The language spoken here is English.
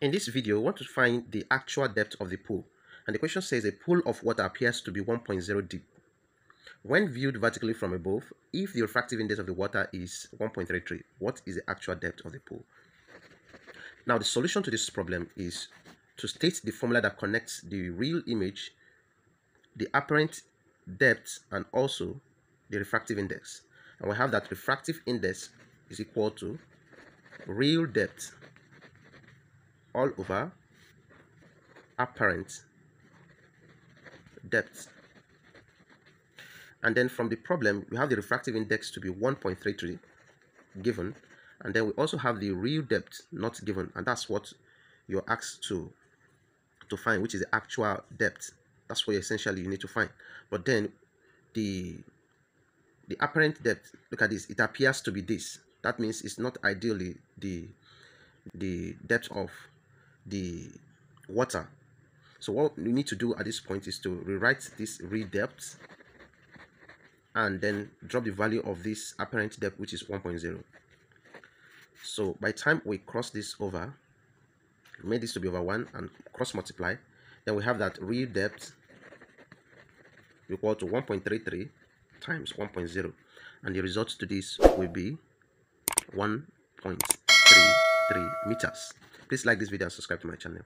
In this video, we want to find the actual depth of the pool. And the question says a pool of water appears to be 1.0 deep. When viewed vertically from above, if the refractive index of the water is 1.33, what is the actual depth of the pool? Now, the solution to this problem is to state the formula that connects the real image, the apparent depth, and also the refractive index. And we have that refractive index is equal to real depth all over apparent depth. And then from the problem, we have the refractive index to be 1.33 given. And then we also have the real depth not given. And that's what you're asked to, to find, which is the actual depth. That's what essentially you need to find. But then the the apparent depth, look at this, it appears to be this. That means it's not ideally the the depth of the water. So what we need to do at this point is to rewrite this real depth and then drop the value of this apparent depth which is 1.0. So by time we cross this over, made this to be over 1 and cross multiply, then we have that real depth equal to 1.33 times 1.0 and the result to this will be 1.33 meters. Please like this video and subscribe to my channel.